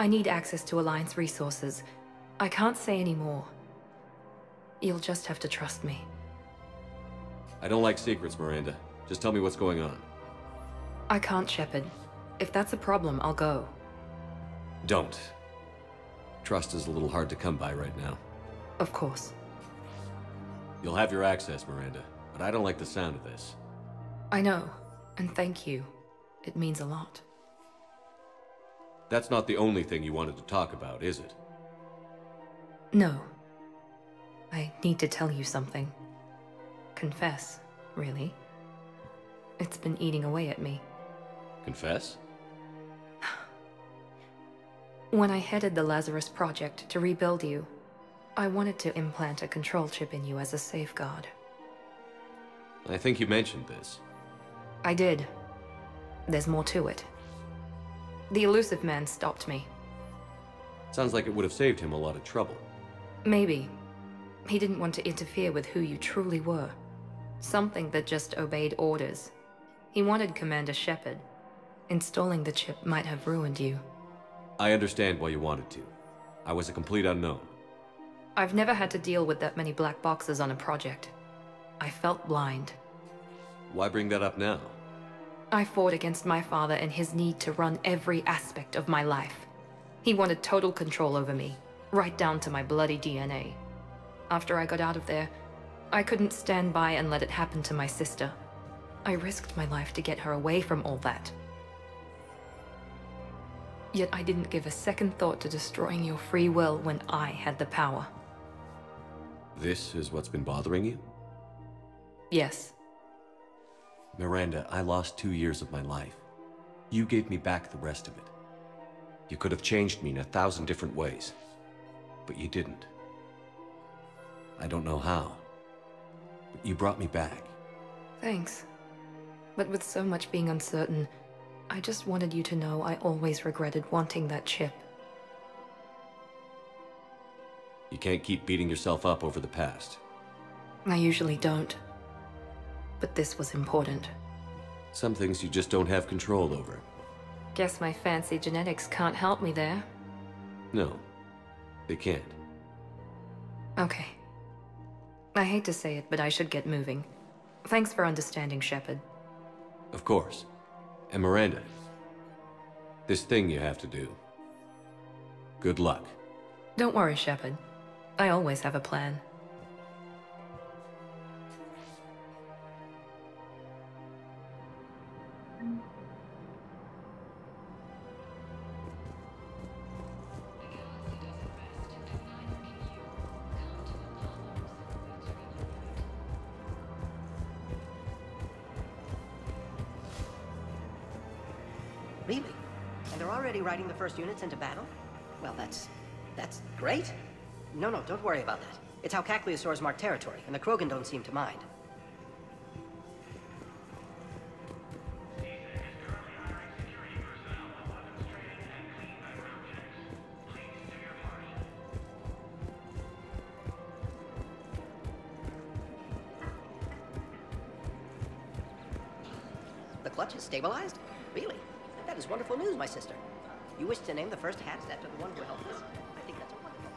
I need access to Alliance resources. I can't say any more. You'll just have to trust me. I don't like secrets, Miranda. Just tell me what's going on. I can't, Shepard. If that's a problem, I'll go. Don't. Trust is a little hard to come by right now. Of course. You'll have your access, Miranda, but I don't like the sound of this. I know, and thank you. It means a lot. That's not the only thing you wanted to talk about, is it? No. I need to tell you something. Confess, really. It's been eating away at me. Confess? When I headed the Lazarus Project to rebuild you, I wanted to implant a control chip in you as a safeguard. I think you mentioned this. I did. There's more to it. The Illusive Man stopped me. Sounds like it would have saved him a lot of trouble. Maybe. He didn't want to interfere with who you truly were. Something that just obeyed orders. He wanted Commander Shepard. Installing the chip might have ruined you. I understand why you wanted to. I was a complete unknown. I've never had to deal with that many black boxes on a project. I felt blind. Why bring that up now? I fought against my father and his need to run every aspect of my life. He wanted total control over me, right down to my bloody DNA. After I got out of there, I couldn't stand by and let it happen to my sister. I risked my life to get her away from all that. Yet I didn't give a second thought to destroying your free will when I had the power. This is what's been bothering you? Yes. Miranda, I lost two years of my life. You gave me back the rest of it. You could have changed me in a thousand different ways. But you didn't. I don't know how. But you brought me back. Thanks. But with so much being uncertain, I just wanted you to know I always regretted wanting that chip. You can't keep beating yourself up over the past. I usually don't. But this was important. Some things you just don't have control over. Guess my fancy genetics can't help me there. No, they can't. Okay. I hate to say it, but I should get moving. Thanks for understanding, Shepard. Of course. And Miranda, this thing you have to do. Good luck. Don't worry, Shepard. I always have a plan. They're already riding the first units into battle? Well, that's... that's great. No, no, don't worry about that. It's how Cagliosaurs mark territory, and the Krogan don't seem to mind. The clutch is stabilized? Really? Is wonderful news, my sister. You wish to name the first hats after the one who helped us? I think that's a wonderful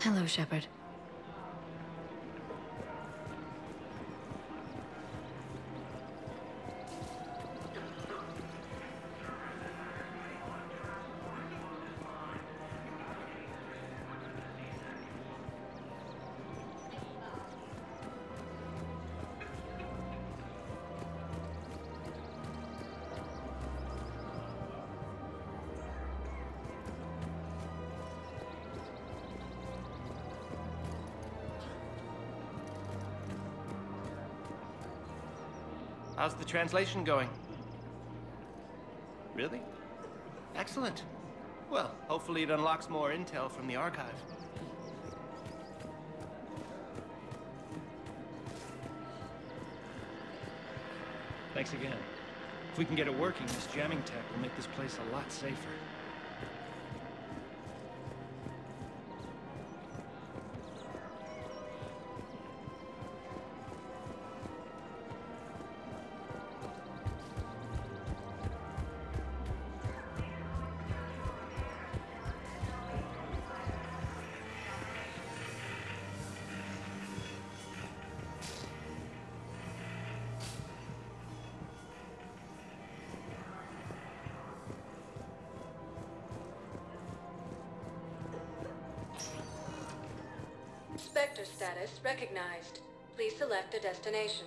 idea. Hello, Shepard. How's the translation going? Really? Excellent. Well, hopefully it unlocks more intel from the archive. Thanks again. If we can get it working, this jamming tech will make this place a lot safer. Spectre status recognized. Please select a destination.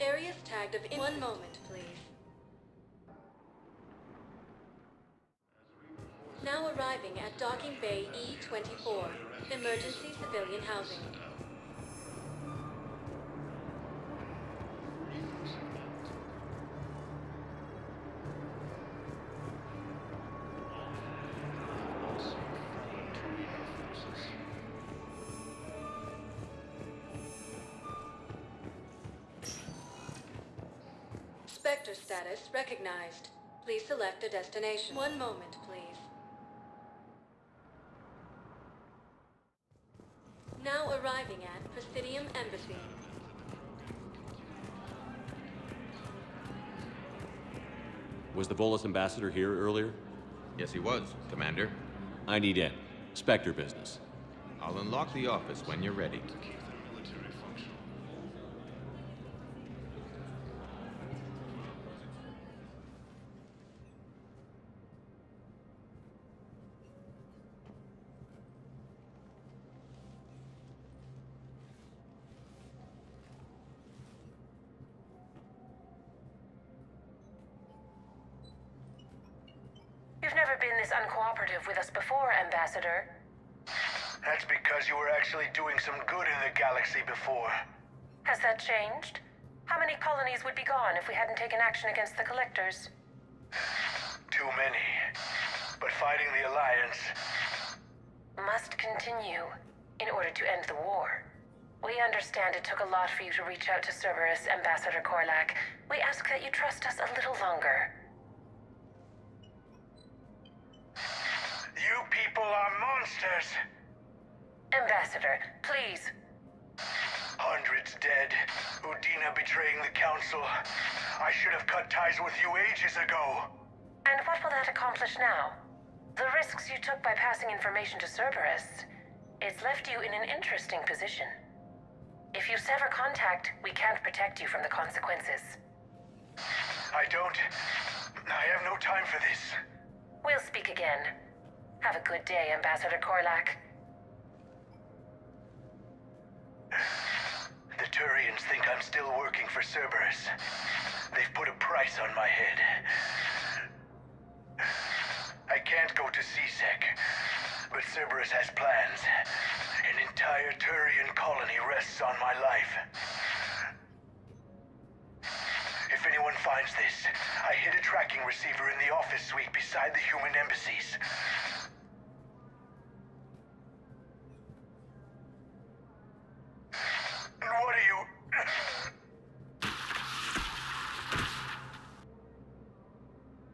Areas tagged of in one moment, please. Now arriving at Docking Bay E-24, emergency civilian housing. Please destination. One moment, please. Now arriving at Presidium Embassy. Was the Volus ambassador here earlier? Yes, he was, Commander. I need in. Spectre business. I'll unlock the office when you're ready. You've never been this uncooperative with us That's because you were actually doing some good in the galaxy before. Has that changed? How many colonies would be gone if we hadn't taken action against the Collectors? Too many. But fighting the Alliance... Must continue in order to end the war. We understand it took a lot for you to reach out to Cerberus, Ambassador Korlack. We ask that you trust us a little longer. You people are monsters! Ambassador, please. Hundreds dead. Udina betraying the Council. I should have cut ties with you ages ago. And what will that accomplish now? The risks you took by passing information to Cerberus. It's left you in an interesting position. If you sever contact, we can't protect you from the consequences. I don't... I have no time for this. We'll speak again. Have a good day, Ambassador Korlack. The Turians think I'm still working for Cerberus. They've put a price on my head. I can't go to C-Sec, but Cerberus has plans. An entire Turian colony rests on my life. If anyone finds this, I hid a tracking receiver in the office suite beside the human embassies. What are you...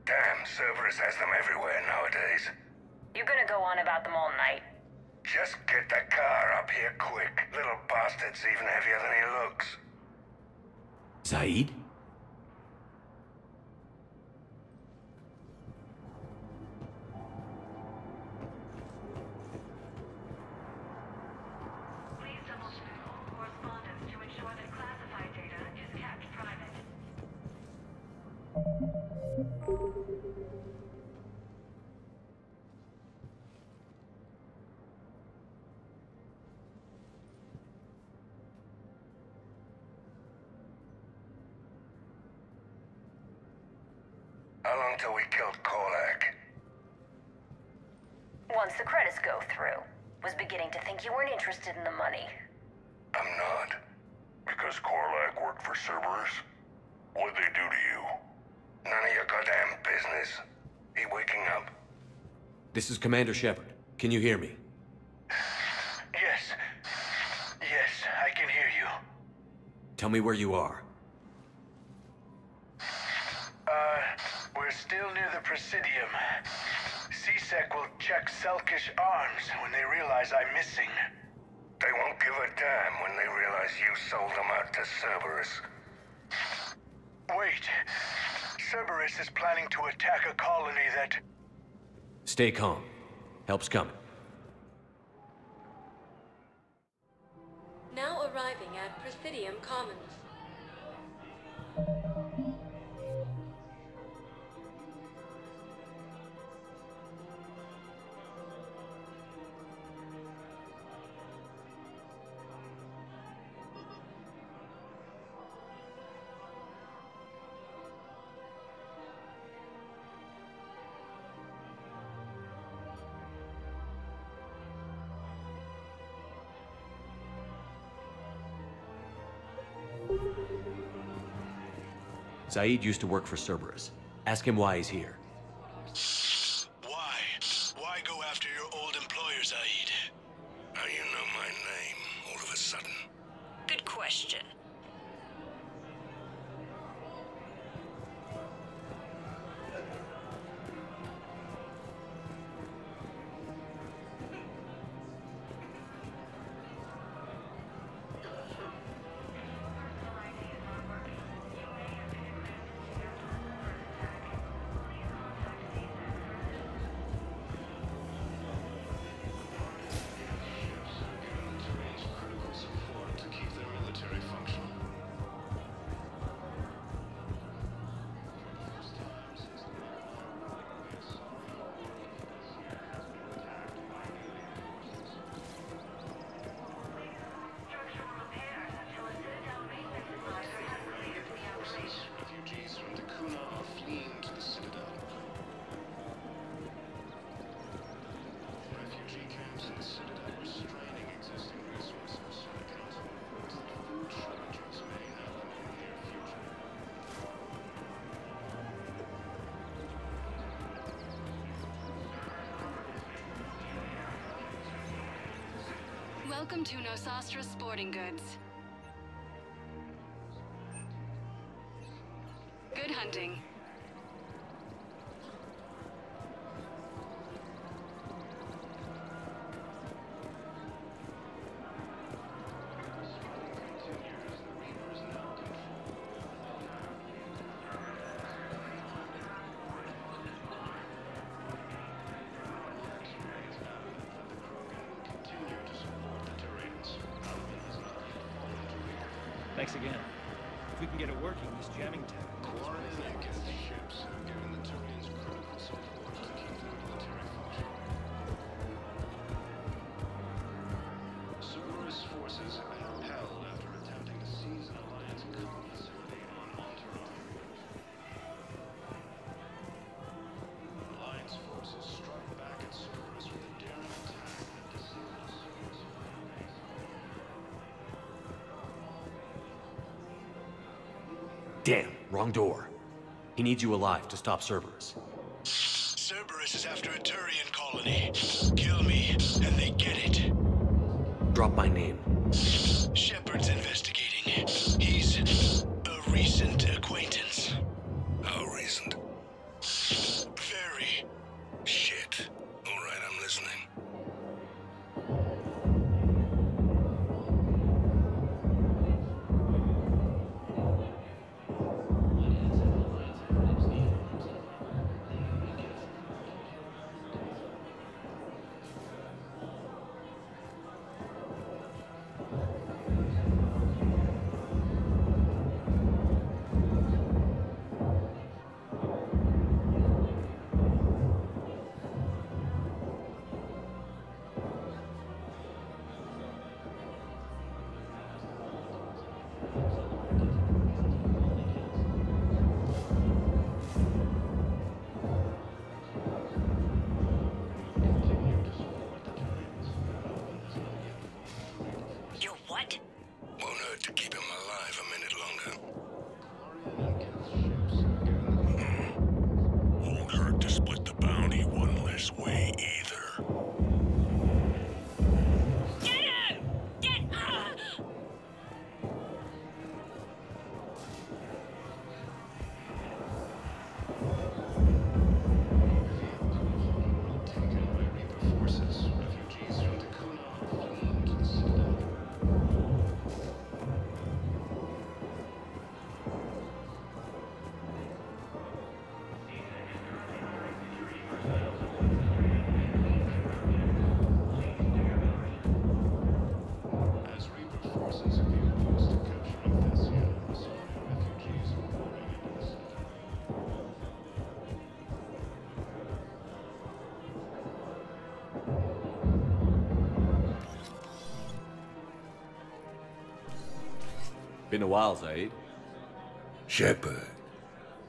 Damn, Cerberus has them everywhere nowadays. You're gonna go on about them all night? Just get the car up here quick. Little bastard's even heavier than he looks. Zaid? How long till we killed Korlack? Once the credits go through. Was beginning to think you weren't interested in the money. I'm not. Because Korlack worked for Cerberus? What'd they do to you? None of your goddamn business. He waking up? This is Commander Shepard. Can you hear me? Yes. Yes, I can hear you. Tell me where you are. Uh, we're still near the Presidium. C-Sec will check Selkish arms when they realize I'm missing. They won't give a damn when they realize you sold them out to Cerberus. Wait. Cerberus is planning to attack a colony that... Stay calm. Help's coming. Now arriving at Presidium Commons. Zaid used to work for Cerberus. Ask him why he's here. Welcome to Nos Astra Sporting Goods. Good hunting. Damn, wrong door. He needs you alive to stop Cerberus. Cerberus is after a Turian colony. Kill me, and they get it. Drop my name. Shepard's investigating. He's a recent Been a while, Zaid. Shepard.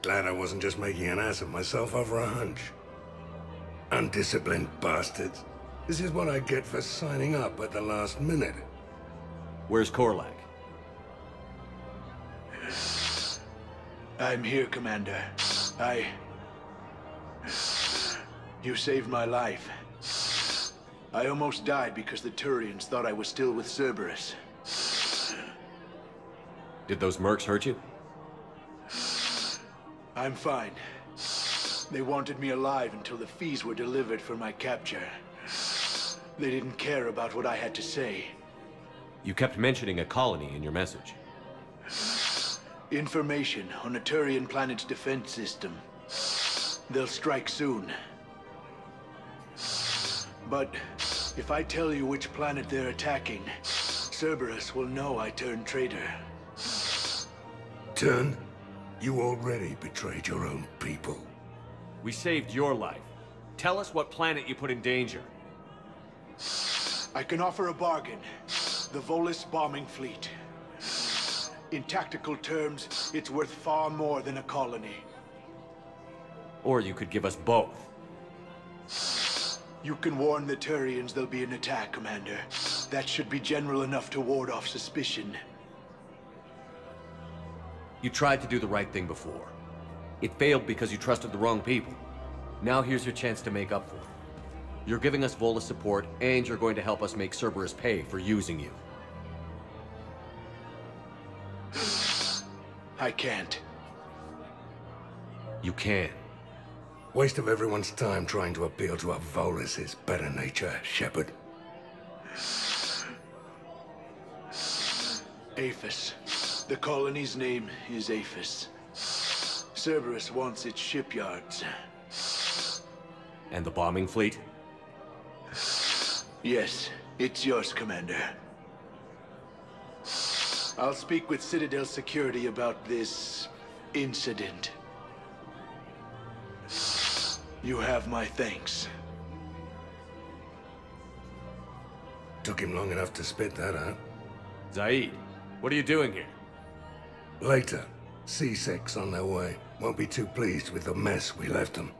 Glad I wasn't just making an ass of myself over a hunch. Undisciplined bastards. This is what I get for signing up at the last minute. Where's Korlack? I'm here, Commander. I... You saved my life. I almost died because the Turians thought I was still with Cerberus. Did those mercs hurt you? I'm fine. They wanted me alive until the fees were delivered for my capture. They didn't care about what I had to say. You kept mentioning a colony in your message. Information on a Turian planet's defense system. They'll strike soon. But if I tell you which planet they're attacking, Cerberus will know I turned traitor. Turn? You already betrayed your own people. We saved your life. Tell us what planet you put in danger. I can offer a bargain. The Volus bombing fleet. In tactical terms, it's worth far more than a colony. Or you could give us both. You can warn the Turians there'll be an attack, Commander. That should be general enough to ward off suspicion. You tried to do the right thing before. It failed because you trusted the wrong people. Now here's your chance to make up for it. You're giving us Volus support, and you're going to help us make Cerberus pay for using you. I can't. You can. Waste of everyone's time trying to appeal to a Volus's better nature, Shepard. Aphis. The colony's name is Aphis. Cerberus wants its shipyards. And the bombing fleet? Yes, it's yours, Commander. I'll speak with Citadel Security about this... incident. You have my thanks. Took him long enough to spit that out. Zaid, what are you doing here? Later. C-Sec on their way. Won't be too pleased with the mess we left them.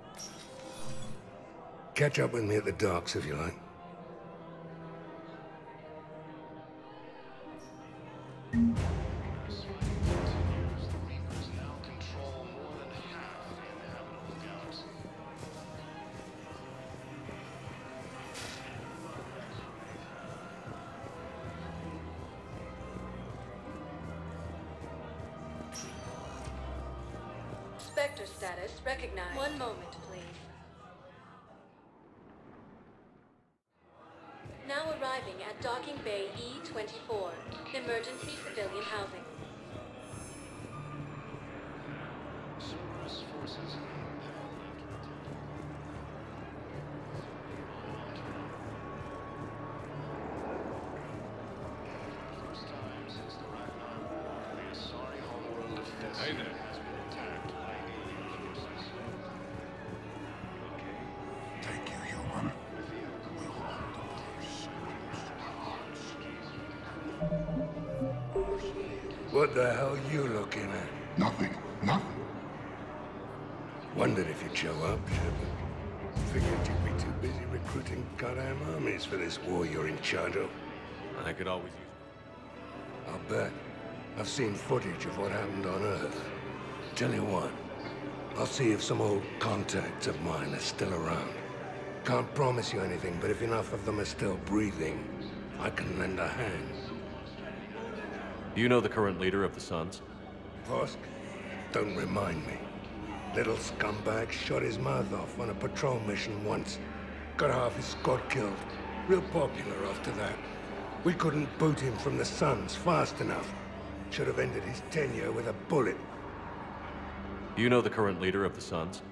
Catch up with me at the docks if you like. Now arriving at Docking Bay E-24, emergency civilian housing. Wondered if you'd show up, Shepard. Figured you'd be too busy recruiting goddamn armies for this war you're in charge of. I could always use... I'll bet. I've seen footage of what happened on Earth. Tell you what, I'll see if some old contacts of mine are still around. Can't promise you anything, but if enough of them are still breathing, I can lend a hand. Do you know the current leader of the Suns? Vosk? Don't remind me. Little scumbag shot his mouth off on a patrol mission once. Got half his squad killed. Real popular after that. We couldn't boot him from the Suns fast enough. Should have ended his tenure with a bullet. You know the current leader of the Suns?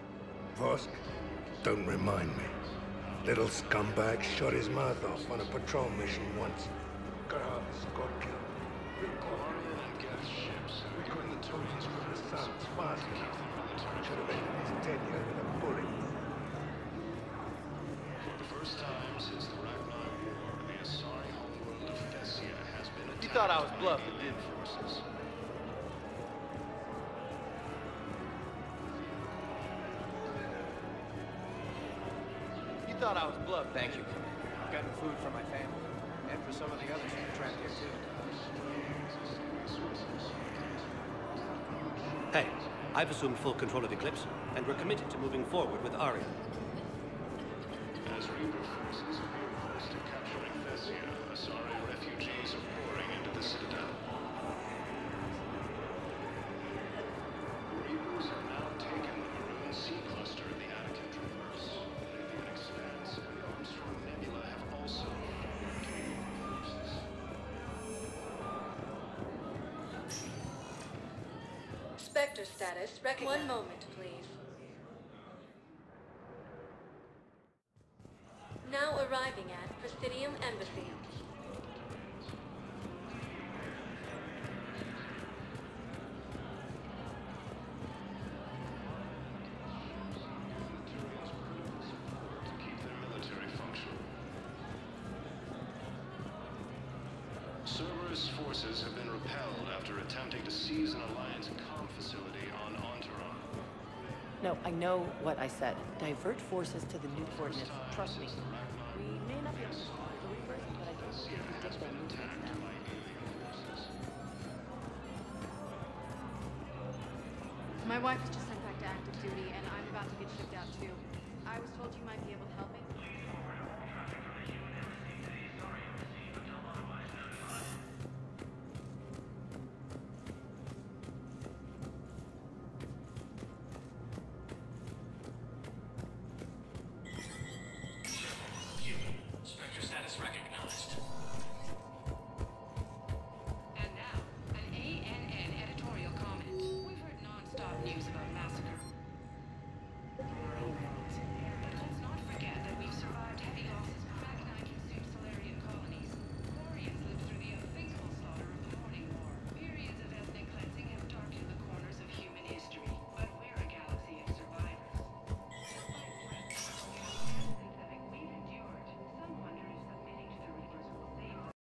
Vosk? Don't remind me. Little scumbag shot his mouth off on a patrol mission once. Got half his squad killed. bluff it did forces. You thought I was bluffing. Thank you, Commander. Gotten food for my family. And for some of the others who trapped here, too. Hey, I've assumed full control of Eclipse, and we're committed to moving forward with Aria. As Reaper forces appear One moment, please. Now arriving at Presidium Embassy. forces have been repelled after attempting to seize an Alliance comm facility on Enteron. No, I know what I said. Divert forces to the new coordinates. Trust me. We may not be able to stop but I don't think we dig them movement now. My wife was just sent back to active duty, and I'm about to get shipped out too. I was told you might